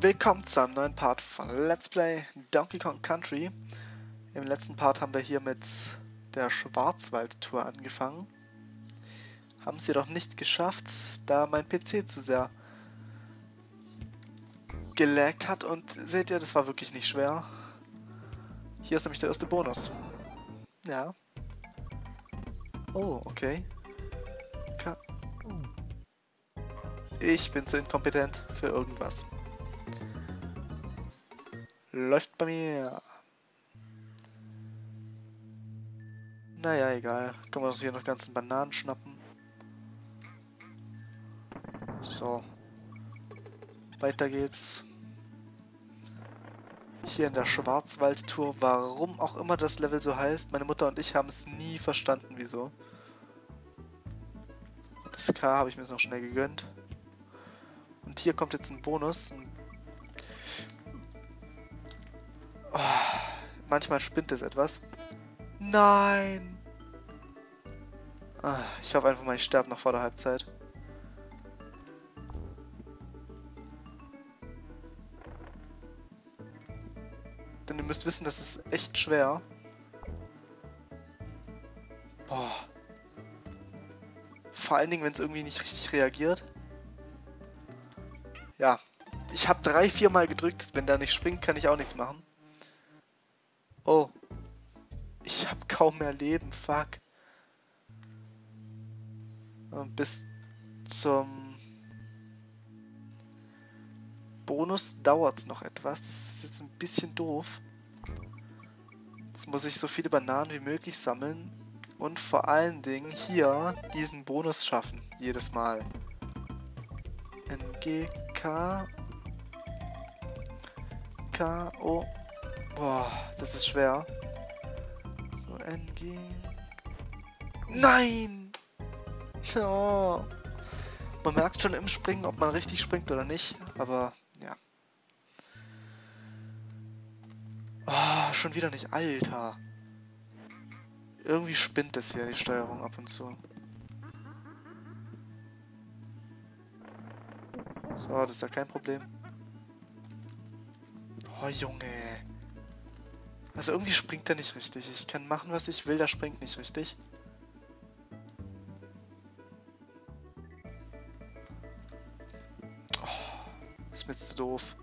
Willkommen zu einem neuen Part von Let's Play Donkey Kong Country. Im letzten Part haben wir hier mit der Schwarzwald-Tour angefangen. Haben es jedoch nicht geschafft, da mein PC zu sehr gelaggt hat. Und seht ihr, das war wirklich nicht schwer. Hier ist nämlich der erste Bonus. Ja. Oh, okay. Ka ich bin zu inkompetent für irgendwas. Läuft bei mir. Naja, egal. Können wir uns hier noch ganzen Bananen schnappen. So. Weiter geht's. Hier in der Schwarzwaldtour. Warum auch immer das Level so heißt. Meine Mutter und ich haben es nie verstanden, wieso. Das K habe ich mir jetzt noch schnell gegönnt. Und hier kommt jetzt ein Bonus. Ein oh, manchmal spinnt es etwas. Nein! Ah, ich hoffe einfach mal, ich sterbe noch vor der Halbzeit. Denn ihr müsst wissen, das ist echt schwer. Boah. Vor allen Dingen, wenn es irgendwie nicht richtig reagiert. Ja. Ich habe drei, vier Mal gedrückt. Wenn der nicht springt, kann ich auch nichts machen. Oh. Ich habe kaum mehr Leben. Fuck. Und bis zum Bonus dauert es noch etwas. Das ist jetzt ein bisschen doof. Jetzt muss ich so viele Bananen wie möglich sammeln. Und vor allen Dingen hier diesen Bonus schaffen. Jedes Mal. NGK. K. O. Boah, das ist schwer. So, NG. Nein! Oh. Man merkt schon im Springen, ob man richtig springt oder nicht. Aber, ja. Oh, schon wieder nicht. Alter. Irgendwie spinnt es hier, die Steuerung ab und zu. So, das ist ja kein Problem. Oh, Junge. Also irgendwie springt er nicht richtig. Ich kann machen, was ich will, der springt nicht richtig. Oh, ist mir jetzt zu doof.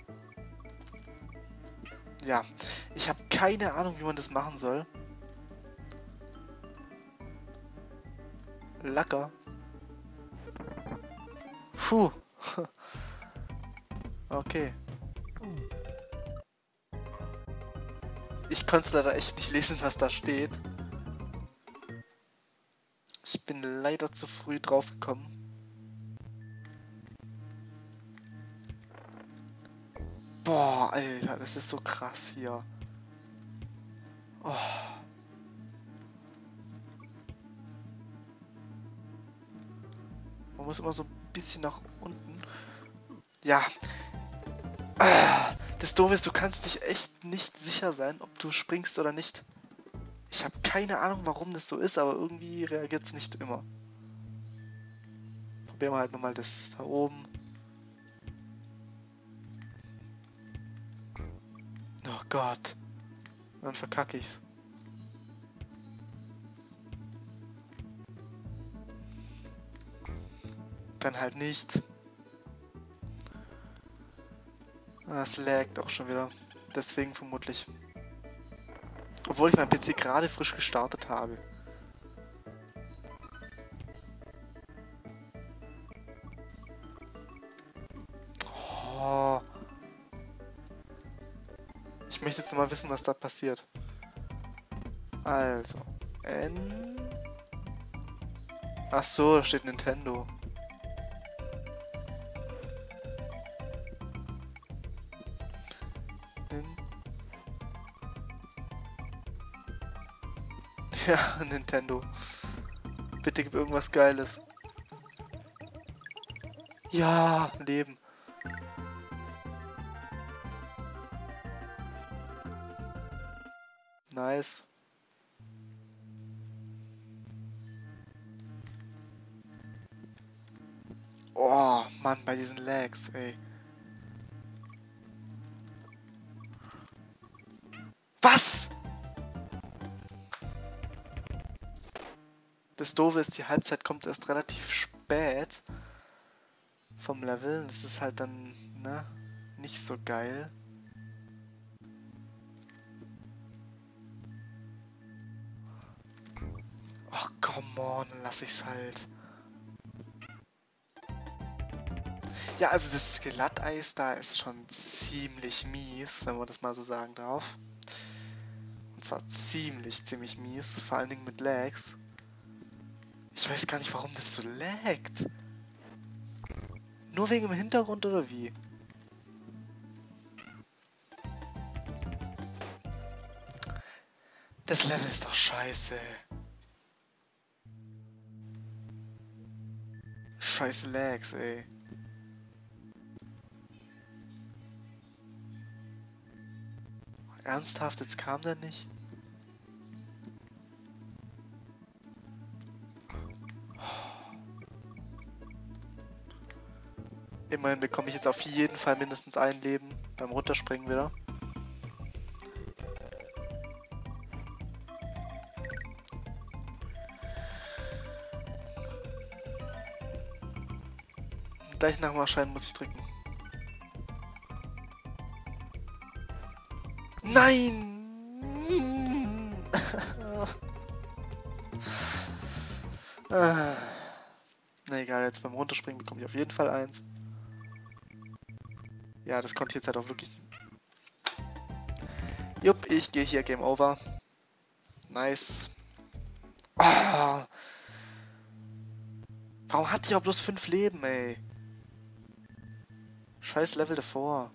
Ja, ich habe keine Ahnung, wie man das machen soll. Lacker. Puh. okay. Ich konnte leider echt nicht lesen, was da steht. Ich bin leider zu früh draufgekommen. Boah, Alter, das ist so krass hier. Oh. Man muss immer so ein bisschen nach unten. Ja. Ah. Das Doofe ist, du kannst dich echt nicht sicher sein, ob du springst oder nicht. Ich habe keine Ahnung, warum das so ist, aber irgendwie reagiert es nicht immer. Probieren wir halt nochmal das da oben. Oh Gott. Dann verkacke ich's. Dann halt nicht. Es laggt auch schon wieder. Deswegen vermutlich. Obwohl ich meinen PC gerade frisch gestartet habe. Oh. Ich möchte jetzt mal wissen, was da passiert. Also, N... Ach so, da steht Nintendo. Ja, Nintendo. Bitte gib irgendwas Geiles. Ja, Leben. Nice. Oh, Mann, bei diesen Lags, ey. Das Doofe ist, die Halbzeit kommt erst relativ spät vom Level. Das ist halt dann, ne, nicht so geil. Ach, come on, lass ich's halt. Ja, also das Skeletteis da ist schon ziemlich mies, wenn man das mal so sagen darf. Und zwar ziemlich, ziemlich mies, vor allen Dingen mit Lags. Ich weiß gar nicht, warum das so laggt. Nur wegen dem Hintergrund oder wie? Das Level ist doch scheiße. Scheiße Lags, ey. Ernsthaft, jetzt kam der nicht? Immerhin bekomme ich jetzt auf jeden Fall mindestens ein Leben beim Runterspringen wieder. Gleich nach dem Erscheinen muss ich drücken. Nein! ah. Na egal, jetzt beim Runterspringen bekomme ich auf jeden Fall eins. Ja, das konnte jetzt halt auch wirklich... Jupp, ich gehe hier Game Over. Nice. Oh. Warum hat die auch bloß fünf Leben, ey? Scheiß Level davor.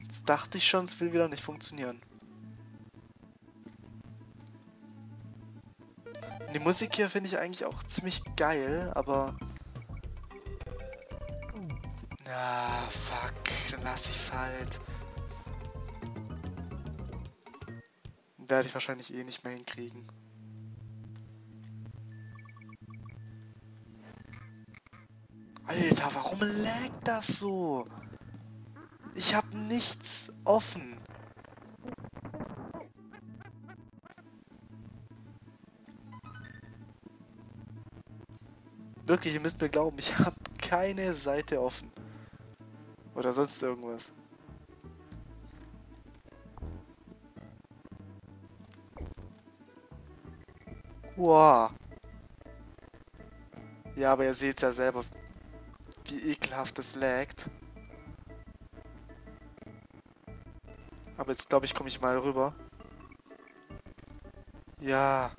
Jetzt dachte ich schon, es will wieder nicht funktionieren. Die Musik hier finde ich eigentlich auch ziemlich geil, aber ja, fuck, dann lasse ich's halt. Werde ich wahrscheinlich eh nicht mehr hinkriegen. Alter, warum laggt das so? Ich habe nichts offen. Wirklich, ihr müsst mir glauben, ich habe keine Seite offen. Oder sonst irgendwas. Wow. Ja, aber ihr seht ja selber, wie ekelhaft es laggt. Aber jetzt glaube ich, komme ich mal rüber. Ja.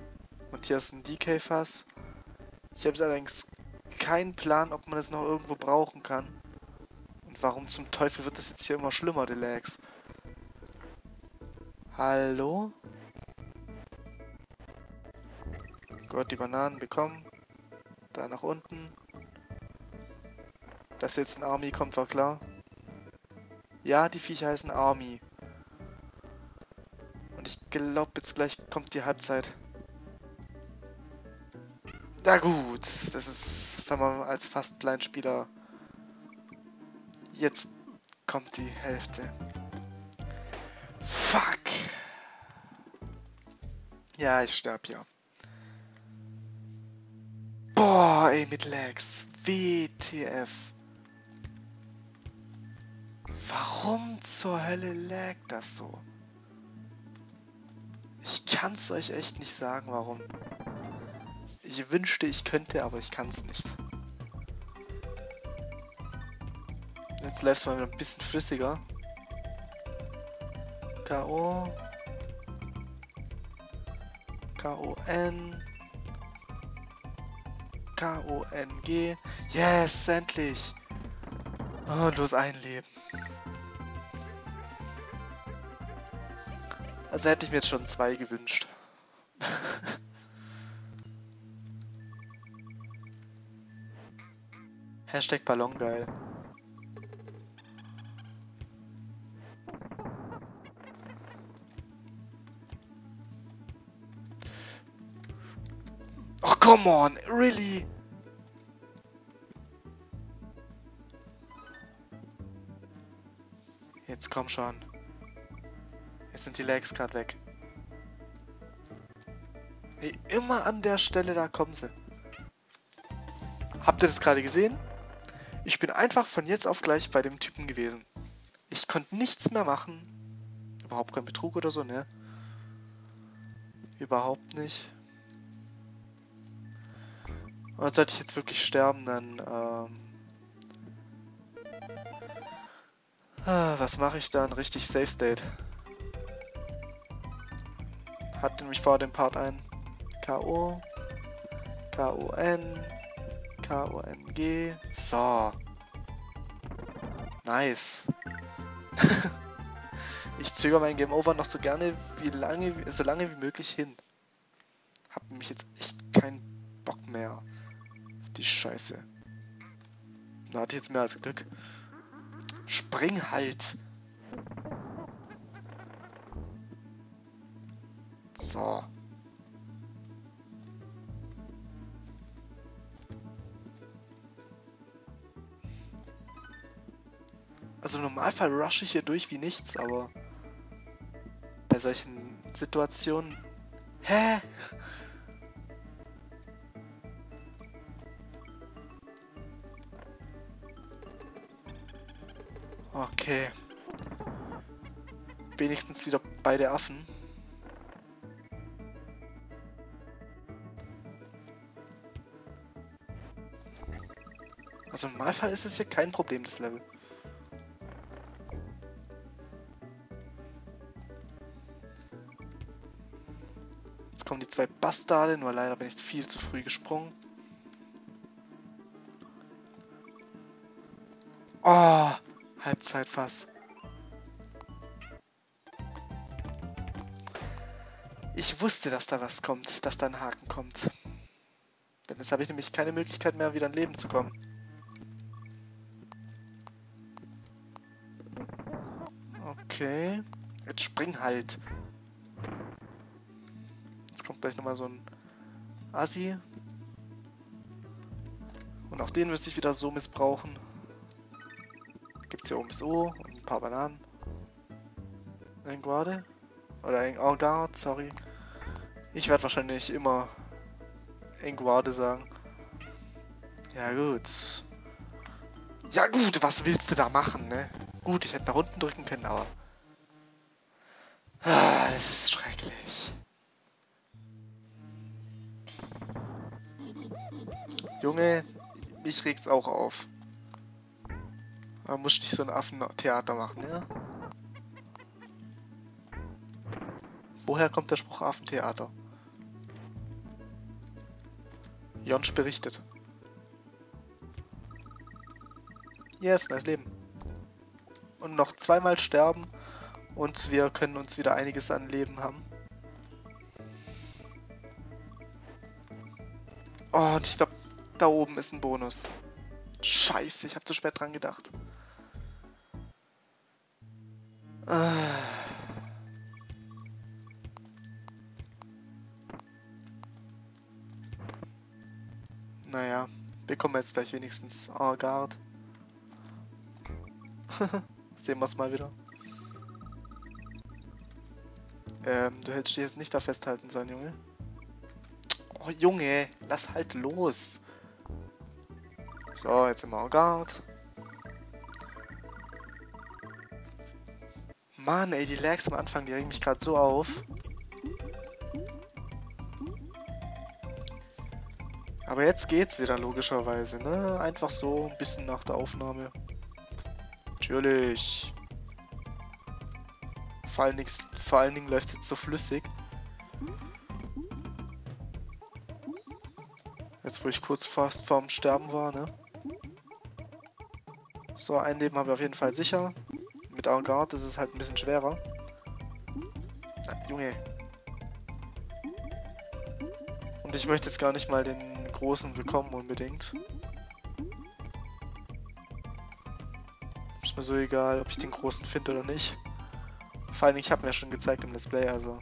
Und hier ist ein DK-Fass. Ich habe allerdings keinen Plan, ob man das noch irgendwo brauchen kann. Warum zum Teufel wird das jetzt hier immer schlimmer, die Lags? Hallo? Gott, die Bananen bekommen. Da nach unten. Dass jetzt ein Army kommt, war klar. Ja, die Viecher heißen Army. Und ich glaube, jetzt gleich kommt die Halbzeit. Na gut, das ist, wenn man als fast Blindspieler Jetzt kommt die Hälfte. Fuck. Ja, ich sterb ja. Boah, ey, mit Lags. WTF. Warum zur Hölle lag das so? Ich kann's euch echt nicht sagen, warum. Ich wünschte, ich könnte, aber ich kann's nicht. Jetzt läuft es mal wieder ein bisschen flüssiger. K.O. K.O.N. K-O-N-G. Yes, endlich. Oh, los ein Leben. Also hätte ich mir jetzt schon zwei gewünscht. Hashtag Ballon Come on, really? Jetzt komm schon. Jetzt sind die Legs gerade weg. Hey, immer an der Stelle, da kommen sie. Habt ihr das gerade gesehen? Ich bin einfach von jetzt auf gleich bei dem Typen gewesen. Ich konnte nichts mehr machen. Überhaupt kein Betrug oder so, ne? Überhaupt nicht. Und sollte ich jetzt wirklich sterben, dann, ähm... Ah, was mache ich dann? Richtig Safe State. Hat nämlich vor dem Part ein K.O. K.O.N. K.O.N.G. So. Nice. ich zögere mein Game Over noch so gerne, wie lange, so lange wie möglich hin. Hab nämlich jetzt echt keinen Bock mehr auf die Scheiße. Hatte ich jetzt mehr als Glück. Spring halt! So. Also im Normalfall rush ich hier durch wie nichts, aber bei solchen Situationen... Hä? Okay. Wenigstens wieder beide Affen. Also im Normalfall ist es hier kein Problem, das Level. Jetzt kommen die zwei Bastarde, nur leider bin ich viel zu früh gesprungen. Oh, Halbzeitfass. Ich wusste, dass da was kommt, dass da ein Haken kommt. Denn jetzt habe ich nämlich keine Möglichkeit mehr, wieder in Leben zu kommen. Okay. Jetzt spring halt. Jetzt kommt gleich nochmal so ein Assi. Und auch den müsste ich wieder so missbrauchen. Gibt's hier oben so und ein paar Bananen. Ein Guarde? Oder ein Orgard, sorry. Ich werde wahrscheinlich immer Enguarde sagen. Ja gut. Ja gut, was willst du da machen, ne? Gut, ich hätte nach unten drücken können, aber... Ah, das ist schrecklich. Junge, mich regt's auch auf. Man muss nicht so ein Affentheater machen, ja? Woher kommt der Spruch Affentheater? Jonsch berichtet. Yes, nice Leben. Und noch zweimal sterben und wir können uns wieder einiges an Leben haben. Oh, und ich glaube, da oben ist ein Bonus. Scheiße, ich habe zu spät dran gedacht. Wir jetzt gleich wenigstens Argard. Sehen wir es mal wieder. Ähm, du hättest dich jetzt nicht da festhalten sollen, Junge. Oh, Junge, lass halt los. So, jetzt sind wir en garde. Mann, ey, die Lags am Anfang, die regen mich gerade so auf. Aber jetzt geht's wieder, logischerweise, ne? Einfach so, ein bisschen nach der Aufnahme. Natürlich. Vor allen, Dingen, vor allen Dingen läuft jetzt so flüssig. Jetzt, wo ich kurz fast vorm Sterben war, ne? So, ein Leben haben wir auf jeden Fall sicher. Mit Avantgarde ist es halt ein bisschen schwerer. Na, Junge. Und ich möchte jetzt gar nicht mal den großen bekommen unbedingt. Ist mir so egal, ob ich den großen finde oder nicht. Vor allem, ich habe mir schon gezeigt im Let's Play, also.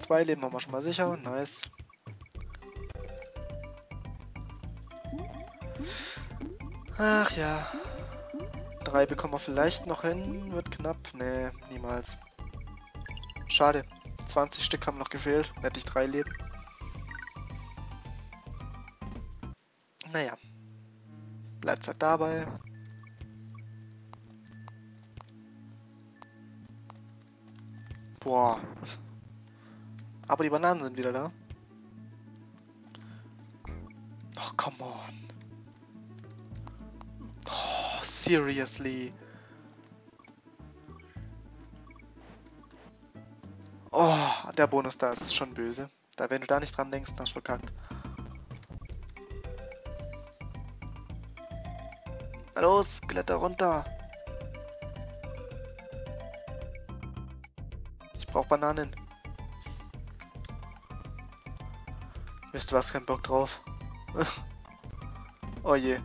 Zwei Leben haben wir schon mal sicher, nice. Ach ja. Drei bekommen wir vielleicht noch hin. Wird knapp. Nee, niemals. Schade. 20 Stück haben noch gefehlt. Hätte ich drei Leben. Naja. Bleibt halt dabei. Boah. Aber die Bananen sind wieder da. Oh, come on. Oh, seriously. Oh, der Bonus da ist schon böse. Da, wenn du da nicht dran denkst, hast du verkackt. Na los, kletter runter. Ich brauch Bananen. Wisst ihr was, kein Bock drauf. oh je.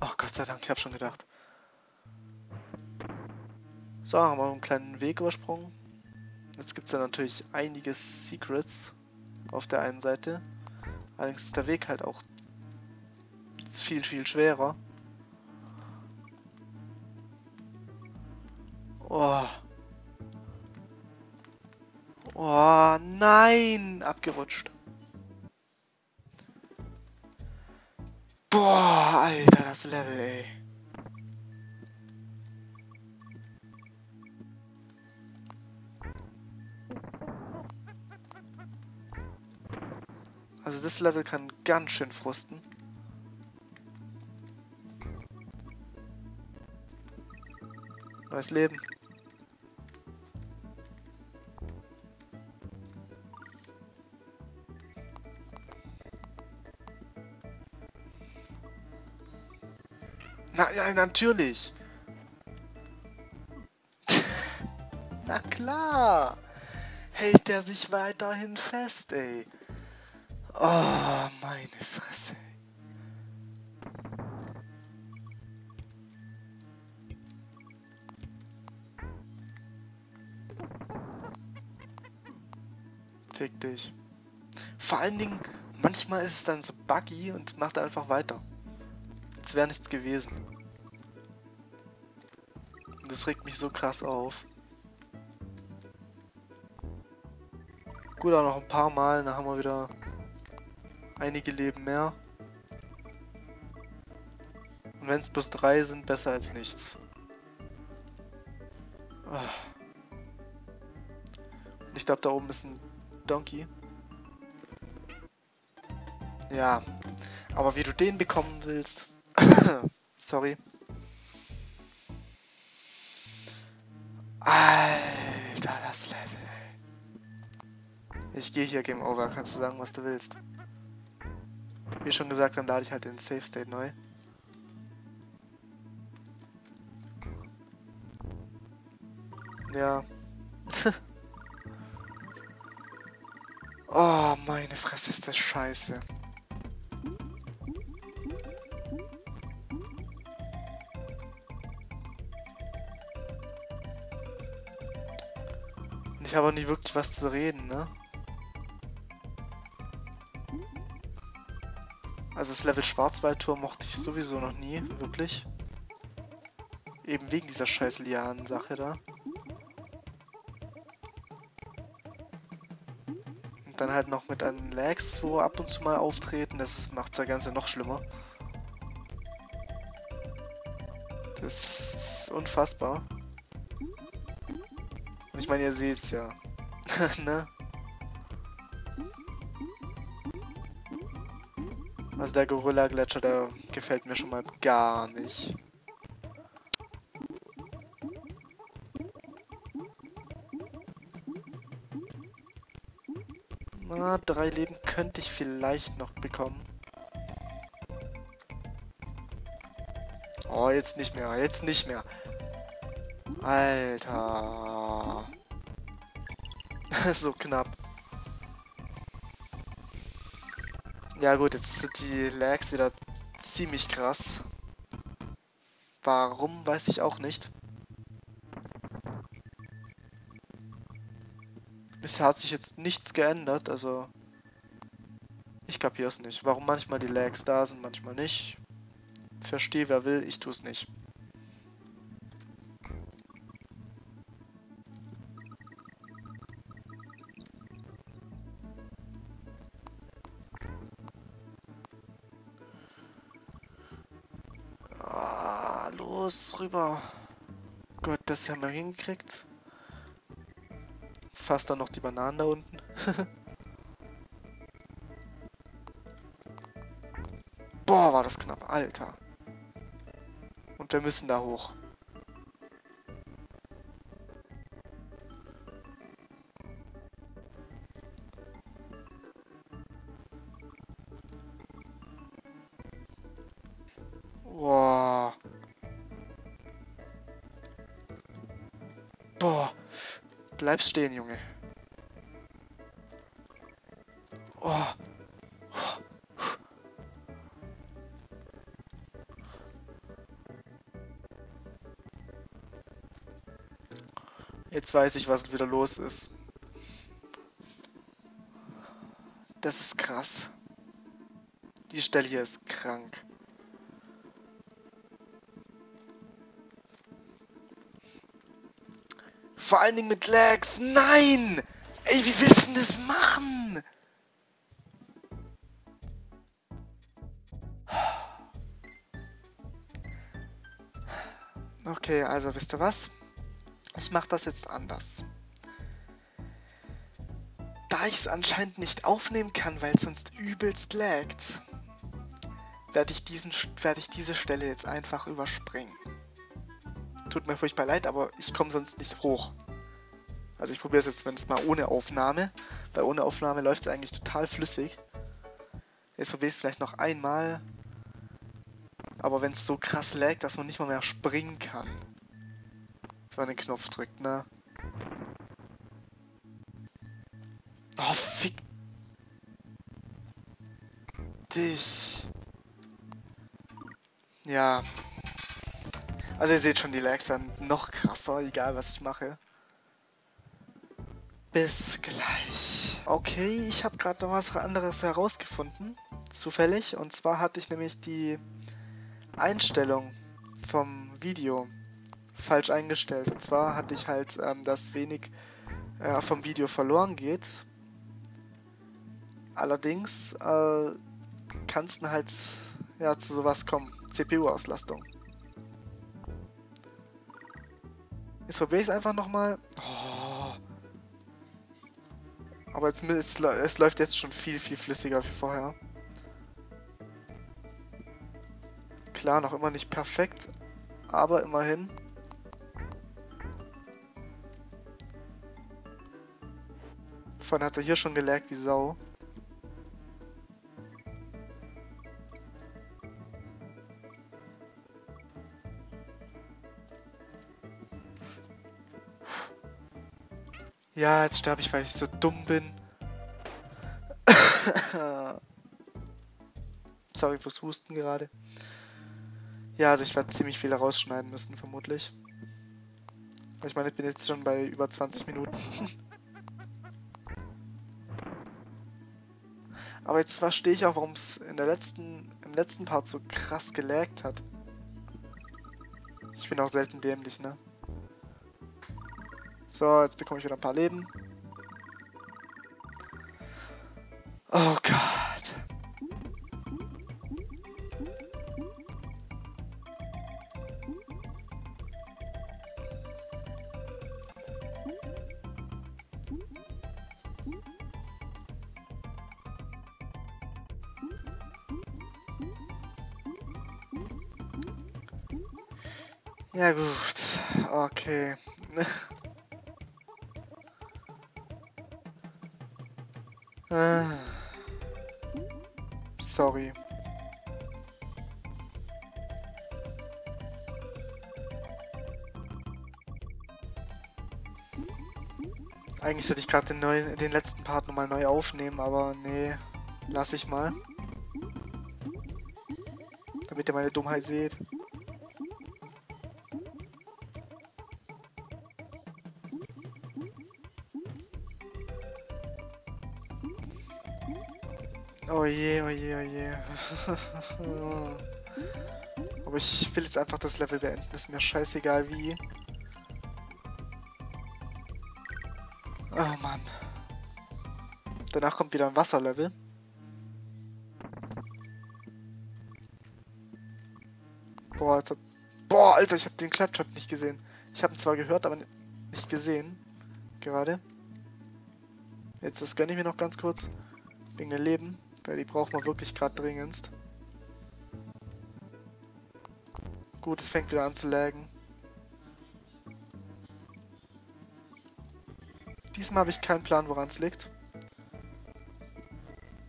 Oh Gott sei Dank, ich hab schon gedacht. So, haben wir einen kleinen Weg übersprungen. Jetzt gibt es ja natürlich einige Secrets auf der einen Seite. Allerdings ist der Weg halt auch viel, viel schwerer. Oh. Oh, nein! Abgerutscht. Boah, Alter, das Level, ey. Das Level kann ganz schön frusten. Neues Leben. Na, ja, natürlich. Na klar. Hält der sich weiterhin fest, ey. Oh, meine Fresse. Fick dich. Vor allen Dingen, manchmal ist es dann so buggy und macht einfach weiter als wäre nichts gewesen. Das regt mich so krass auf. Gut, auch noch ein paar Mal, dann haben wir wieder einige Leben mehr. Und wenn es bloß drei sind, besser als nichts. Ah. Und ich glaube, da oben ist ein Donkey. Ja, aber wie du den bekommen willst, Sorry. Alter, das Level. Ich gehe hier Game Over. Kannst du sagen, was du willst? Wie schon gesagt, dann lade ich halt den Safe State neu. Ja. oh, meine Fresse ist das scheiße. Ich habe auch nie wirklich was zu reden, ne? Also das Level Schwarzwaldturm mochte ich sowieso noch nie, wirklich. Eben wegen dieser scheiß Lianen-Sache da. Und dann halt noch mit einem Lags, wo ab und zu mal auftreten, das macht das Ganze noch schlimmer. Das ist unfassbar meine, ihr seht's ja. ne? Also der Gorilla-Gletscher, der gefällt mir schon mal gar nicht. Na, drei Leben könnte ich vielleicht noch bekommen. Oh, jetzt nicht mehr, jetzt nicht mehr. Alter. so knapp. Ja gut, jetzt sind die Lags wieder ziemlich krass. Warum, weiß ich auch nicht. Bisher hat sich jetzt nichts geändert, also... Ich kapier's nicht. Warum manchmal die Lags da sind, manchmal nicht. Verstehe, wer will, ich tue es nicht. Rüber. Gut, das haben wir hingekriegt. Fast dann noch die Bananen da unten. Boah, war das knapp, Alter. Und wir müssen da hoch. Bleib stehen, Junge. Oh. Jetzt weiß ich, was wieder los ist. Das ist krass. Die Stelle hier ist krank. Vor allen Dingen mit Lags. Nein! Ey, wie willst du das machen? Okay, also wisst ihr was? Ich mache das jetzt anders. Da ich es anscheinend nicht aufnehmen kann, weil es sonst übelst laggt, werde ich, diesen, werde ich diese Stelle jetzt einfach überspringen. Tut mir furchtbar leid, aber ich komme sonst nicht hoch. Also ich probiere es jetzt zumindest mal ohne Aufnahme, weil ohne Aufnahme läuft es eigentlich total flüssig. Jetzt probiere ich es vielleicht noch einmal. Aber wenn es so krass laggt, dass man nicht mal mehr springen kann. Wenn man den Knopf drückt, ne? Oh, fick dich. Ja. Also ihr seht schon, die Lags werden noch krasser, egal was ich mache. Bis gleich. Okay, ich habe gerade noch was anderes herausgefunden, zufällig. Und zwar hatte ich nämlich die Einstellung vom Video falsch eingestellt. Und zwar hatte ich halt, ähm, dass wenig äh, vom Video verloren geht. Allerdings äh, kann es halt ja, zu sowas kommen. CPU-Auslastung. Jetzt probiere ich es einfach nochmal. Oh. Aber jetzt, es, es läuft jetzt schon viel, viel flüssiger wie vorher. Klar, noch immer nicht perfekt, aber immerhin. Vorhin hat er hier schon gelaggt wie Sau. Ja, jetzt sterbe ich, weil ich so dumm bin. Sorry fürs Husten gerade. Ja, also ich werde ziemlich viel rausschneiden müssen, vermutlich. Ich meine, ich bin jetzt schon bei über 20 Minuten. Aber jetzt verstehe ich auch, warum es letzten, im letzten Part so krass gelaggt hat. Ich bin auch selten dämlich, ne? So, jetzt bekomme ich wieder ein paar Leben. Oh Gott. Ja gut, okay. Äh. Sorry. Eigentlich sollte ich gerade den, den letzten Part nochmal neu aufnehmen, aber nee, lass ich mal. Damit ihr meine Dummheit seht. Oh je, oh je, oh je. Aber ich will jetzt einfach das Level beenden. Ist mir scheißegal wie. Oh Mann. Danach kommt wieder ein Wasserlevel. Boah, Alter. Boah, Alter, ich habe den Claptrap nicht gesehen. Ich habe ihn zwar gehört, aber nicht gesehen. Gerade. Jetzt das gönne ich mir noch ganz kurz. Wegen der Leben. Weil die braucht man wirklich gerade dringendst. Gut, es fängt wieder an zu laggen. Diesmal habe ich keinen Plan, woran es liegt.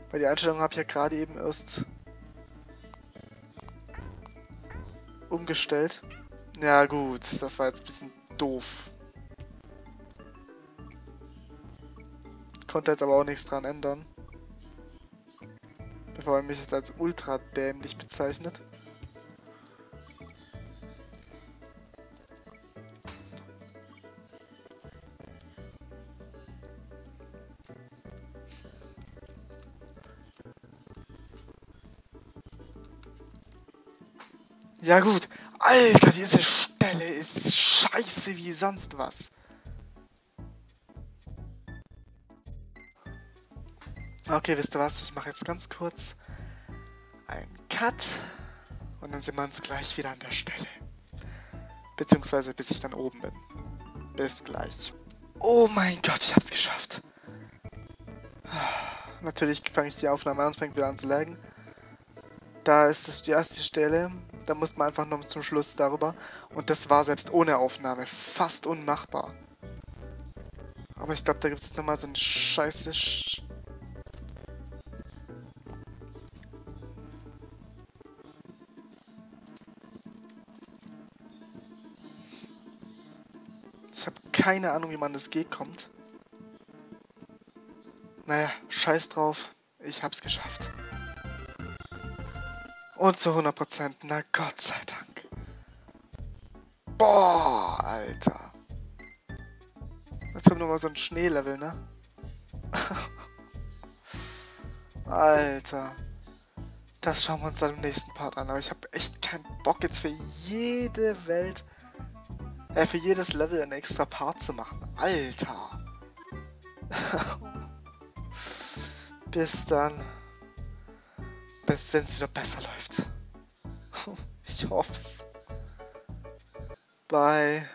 Weil die Einstellung habe ich ja gerade eben erst umgestellt. Ja gut, das war jetzt ein bisschen doof. Konnte jetzt aber auch nichts dran ändern. Bevor er mich jetzt als ultra dämlich bezeichnet. Ja gut. Alter, diese Stelle ist scheiße wie sonst was. Okay, wisst ihr was? Ich mache jetzt ganz kurz einen Cut und dann sehen wir uns gleich wieder an der Stelle. Beziehungsweise bis ich dann oben bin. Bis gleich. Oh mein Gott, ich hab's geschafft. Natürlich fange ich die Aufnahme an und fängt wieder an zu laggen. Da ist es die erste Stelle. Da muss man einfach noch zum Schluss darüber. Und das war selbst ohne Aufnahme fast unmachbar. Aber ich glaube, da gibt es nochmal so eine scheiße... Sch keine Ahnung, wie man das geht kommt. Naja, scheiß drauf. Ich hab's geschafft. Und zu 100%, na Gott sei Dank. Boah, Alter. Jetzt haben wir mal so ein Schneelevel, ne? Alter. Das schauen wir uns dann im nächsten Part an. Aber ich habe echt keinen Bock jetzt für jede Welt, äh, für jedes Level einen extra Part zu machen. Alter. Bis dann. Bis wenn es wieder besser läuft. Ich hoff's. Bye.